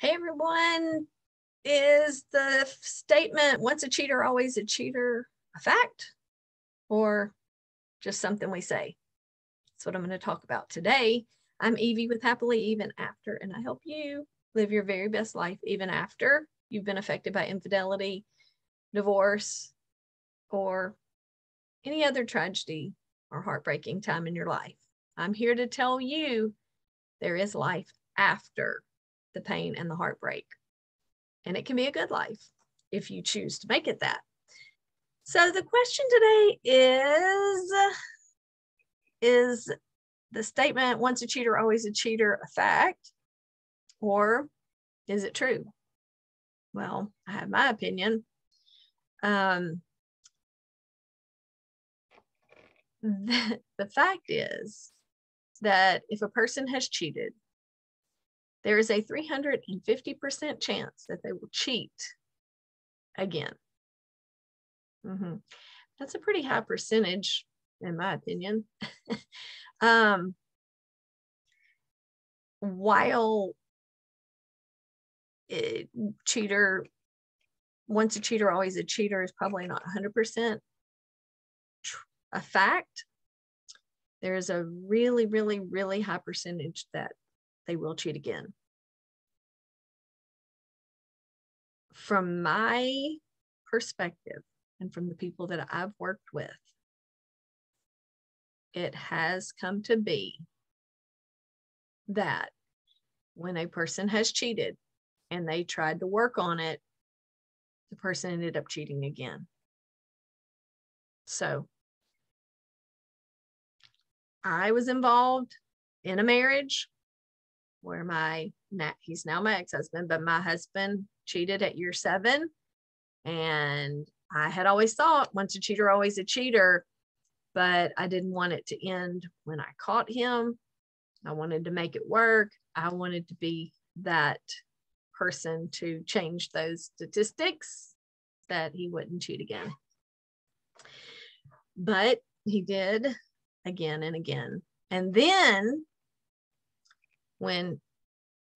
Hey everyone, is the statement once a cheater, always a cheater a fact or just something we say? That's what I'm going to talk about today. I'm Evie with Happily Even After, and I help you live your very best life even after you've been affected by infidelity, divorce, or any other tragedy or heartbreaking time in your life. I'm here to tell you there is life after the pain and the heartbreak. And it can be a good life if you choose to make it that. So the question today is Is the statement once a cheater, always a cheater a fact? Or is it true? Well, I have my opinion. Um, the, the fact is that if a person has cheated, there is a 350% chance that they will cheat again. Mm-hmm. That's a pretty high percentage, in my opinion. um, while it, cheater, once a cheater, always a cheater is probably not 100% a fact. There's a really, really, really high percentage that they will cheat again. From my perspective and from the people that I've worked with, it has come to be that when a person has cheated and they tried to work on it, the person ended up cheating again. So I was involved in a marriage where my he's now my ex-husband but my husband cheated at year seven. And i had always thought once a cheater always a cheater but i didn't want it to end when i caught him. I wanted to make it work. I wanted to be that person to change those statistics that he wouldn't cheat again. But he did again and again. And then when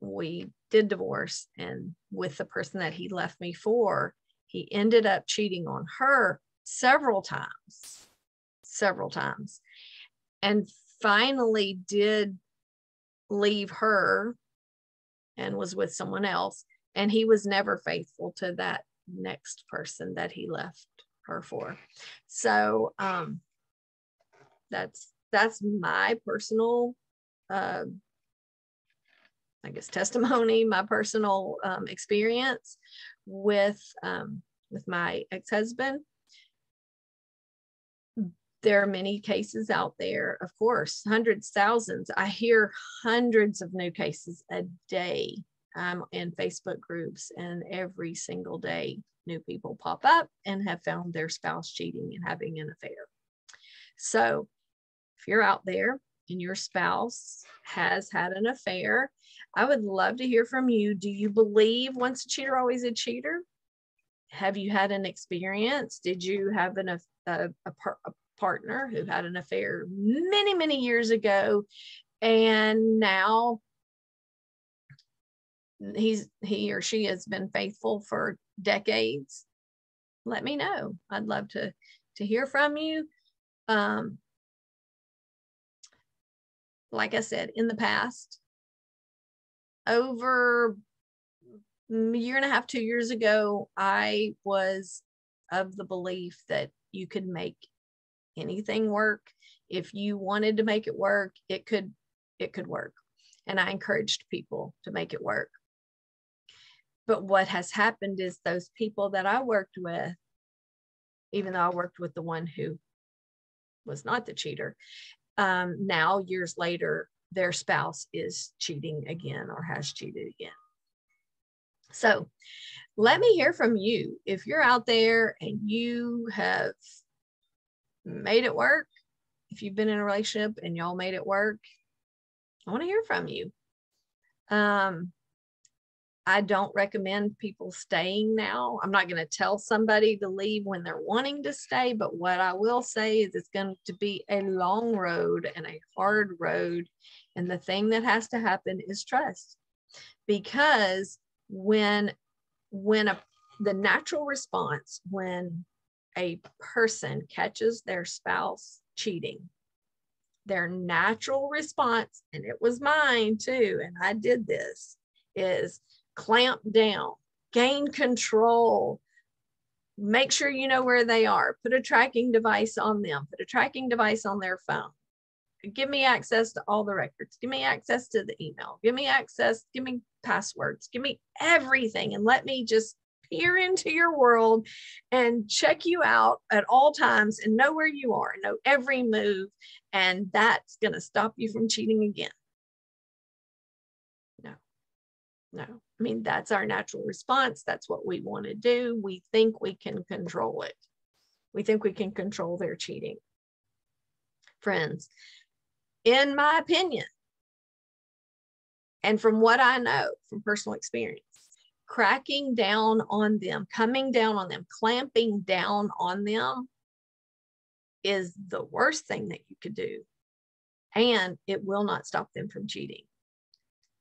we did divorce and with the person that he left me for, he ended up cheating on her several times, several times, and finally did leave her and was with someone else. And he was never faithful to that next person that he left her for. So um, that's that's my personal uh, I guess, testimony, my personal um, experience with um, with my ex-husband. There are many cases out there, of course, hundreds, thousands. I hear hundreds of new cases a day. I'm in Facebook groups, and every single day, new people pop up and have found their spouse cheating and having an affair. So, if you're out there and your spouse has had an affair, I would love to hear from you. Do you believe once a cheater, always a cheater? Have you had an experience? Did you have an, a, a, a partner who had an affair many, many years ago and now he's he or she has been faithful for decades let me know i'd love to to hear from you um like I said, in the past, over a year and a half, two years ago, I was of the belief that you could make anything work. If you wanted to make it work, it could it could work. And I encouraged people to make it work. But what has happened is those people that I worked with, even though I worked with the one who was not the cheater, um, now years later their spouse is cheating again or has cheated again. So let me hear from you. If you're out there and you have made it work if you've been in a relationship and y'all made it work i want to hear from you. Um, I don't recommend people staying now. I'm not going to tell somebody to leave when they're wanting to stay, but what I will say is it's going to be a long road and a hard road. And the thing that has to happen is trust because when when a the natural response when a person catches their spouse cheating their natural response and it was mine too and i did this is clamp down gain control. Make sure you know where they are. Put a tracking device on them. Put a tracking device on their phone. Give me access to all the records. Give me access to the email. Give me access give me passwords. Give me everything and let me just peer into your world and check you out at all times and know where you are know every move and that's going to stop you from cheating again. No. No i mean that's our natural response that's what we want to do we think we can control it we think we can control their cheating friends in my opinion, and from what I know from personal experience, cracking down on them, coming down on them, clamping down on them is the worst thing that you could do. And it will not stop them from cheating.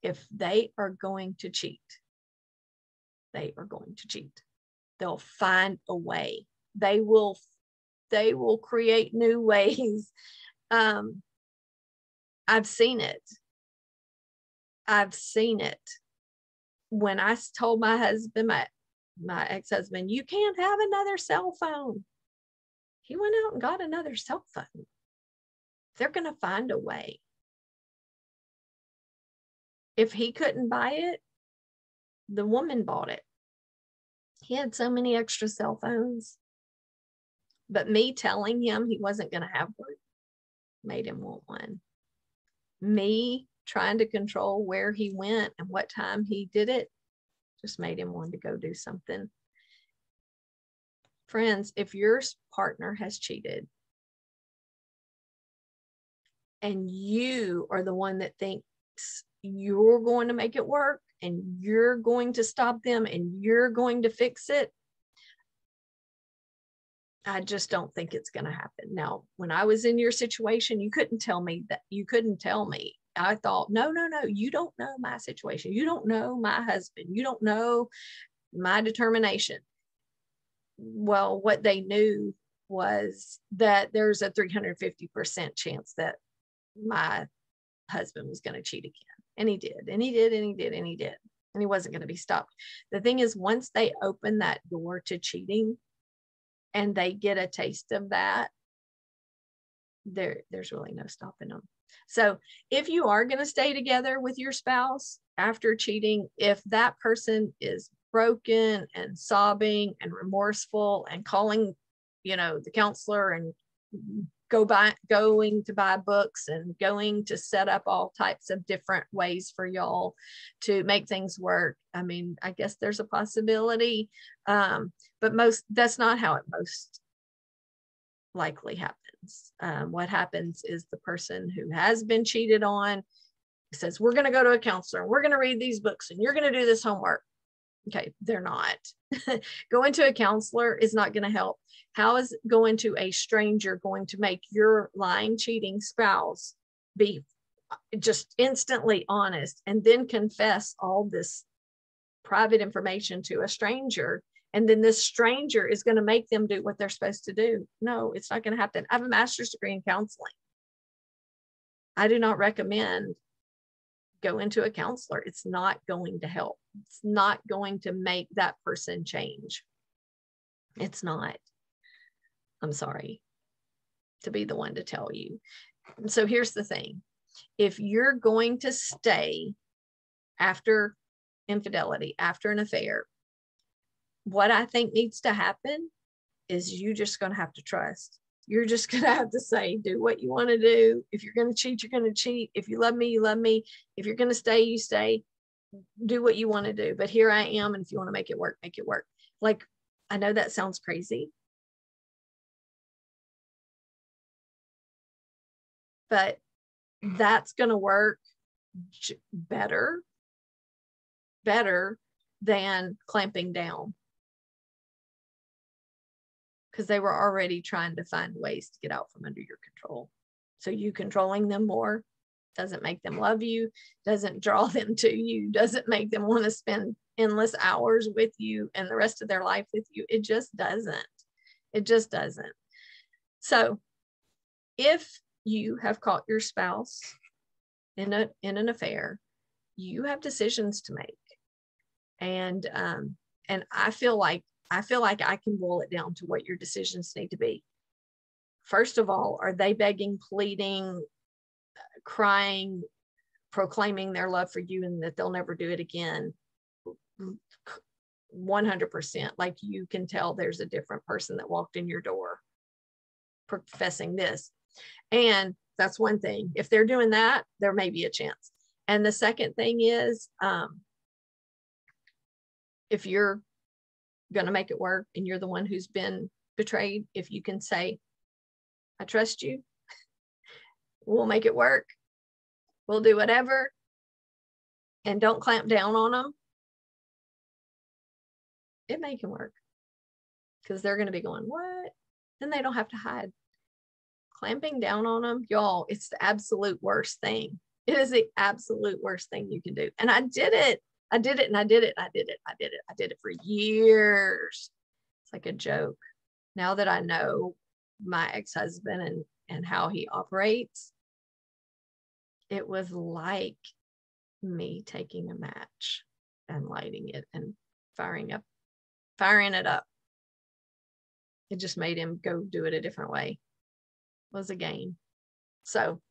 If they are going to cheat, they are going to cheat. They'll find a way. They will, they will create new ways um, I've seen it. I've seen it. When I told my husband, my, my ex husband, you can't have another cell phone, he went out and got another cell phone. They're going to find a way. If he couldn't buy it, the woman bought it. He had so many extra cell phones. But me telling him he wasn't going to have one made him want one me trying to control where he went and what time he did it just made him want to go do something. Friends, if your partner has cheated and you are the one that thinks you're going to make it work and you're going to stop them and you're going to fix it, I just don't think it's going to happen. Now, when I was in your situation, you couldn't tell me that you couldn't tell me. I thought, no, no, no, you don't know my situation. You don't know my husband. You don't know my determination. Well, what they knew was that there's a 350% chance that my husband was going to cheat again. And he did, and he did, and he did, and he did. And he wasn't going to be stopped. The thing is, once they open that door to cheating, and they get a taste of that, there, there's really no stopping them. So if you are going to stay together with your spouse after cheating, if that person is broken and sobbing and remorseful and calling, you know, the counselor and go by going to buy books and going to set up all types of different ways for y'all to make things work. I mean i guess there's a possibility um, but most that's not how it most likely happens. Um, what happens is the person who has been cheated on says we're going to go to a counselor we're going to read these books and you're going to do this homework okay they're not going to a counselor is not going to help how is going to a stranger going to make your lying, cheating spouse be uh, just instantly honest and then confess all this private information to a stranger? And then this stranger is going to make them do what they're supposed to do. No, it's not going to happen. I have a master's degree in counseling. I do not recommend go into a counselor. It's not going to help. It's not going to make that person change. It's not. I'm sorry to be the one to tell you. So here's the thing if you're going to stay after infidelity, after an affair, what I think needs to happen is you just going to have to trust. You're just going to have to say, do what you want to do. If you're going to cheat, you're going to cheat. If you love me, you love me. If you're going to stay, you stay. Do what you want to do. But here I am. And if you want to make it work, make it work. Like, I know that sounds crazy, but that's going to work better better than clamping down because they were already trying to find ways to get out from under your control so you controlling them more doesn't make them love you doesn't draw them to you doesn't make them want to spend endless hours with you and the rest of their life with you. It just doesn't. It just doesn't. So if you have caught your spouse in a in an affair, you have decisions to make. And um, and I feel like I feel like I can boil it down to what your decisions need to be. First of all, are they begging, pleading, crying, proclaiming their love for you and that they'll never do it again? 100%. Like you can tell there's a different person that walked in your door professing this. And that's one thing. If they're doing that, there may be a chance. And the second thing is um, if you're going to make it work and you're the one who's been betrayed, if you can say, I trust you, we'll make it work, we'll do whatever, and don't clamp down on them, it may can work because they're going to be going, What? Then they don't have to hide. Clamping down on them, y'all, it's the absolute worst thing. It is the absolute worst thing you can do. And I did it. I did it and I did it. And I did it. I did it. I did it for years. It's like a joke. Now that I know my ex-husband and and how he operates, it was like me taking a match and lighting it and firing up firing it up. It just made him go do it a different way. It was a game. So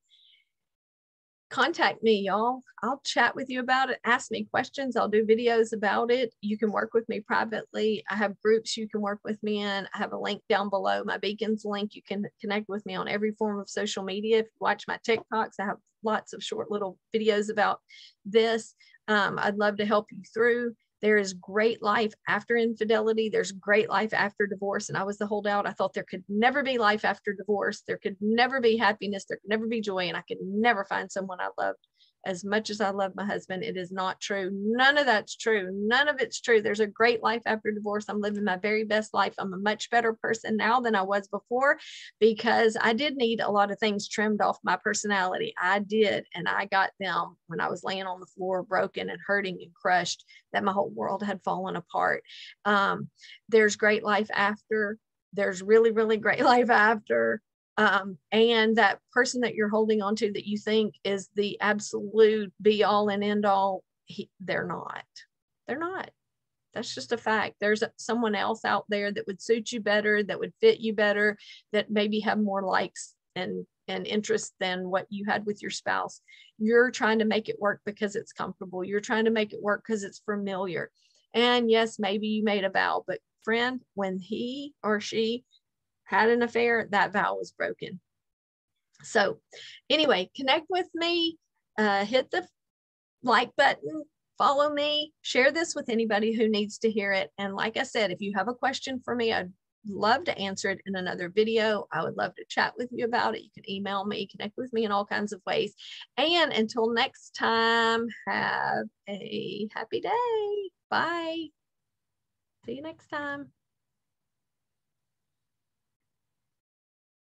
contact me, y'all. I'll chat with you about it. Ask me questions. I'll do videos about it. You can work with me privately. I have groups you can work with me in. I have a link down below, my Beacons link. You can connect with me on every form of social media. If you watch my TikToks, I have lots of short little videos about this. Um, I'd love to help you through. There is great life after infidelity. There's great life after divorce. And I was the holdout. I thought there could never be life after divorce. There could never be happiness. There could never be joy. And I could never find someone I loved as much as I love my husband, it is not true. None of that's true. None of it's true. There's a great life after divorce. I'm living my very best life. I'm a much better person now than I was before because I did need a lot of things trimmed off my personality. I did. And I got them when I was laying on the floor, broken and hurting and crushed, that my whole world had fallen apart. Um, there's great life after. There's really, really great life after um, and that person that you're holding on to that you think is the absolute be all and end all he, they're not. They're not. That's just a fact. There's someone else out there that would suit you better that would fit you better that maybe have more likes and and interest than what you had with your spouse. You're trying to make it work because it's comfortable. You're trying to make it work because it's familiar. And yes maybe you made a vow but friend when he or she had an affair, that vow was broken. So, anyway, connect with me, uh, hit the like button, follow me, share this with anybody who needs to hear it. And like I said, if you have a question for me, I'd love to answer it in another video. I would love to chat with you about it. You can email me, connect with me in all kinds of ways. And until next time, have a happy day. Bye. See you next time.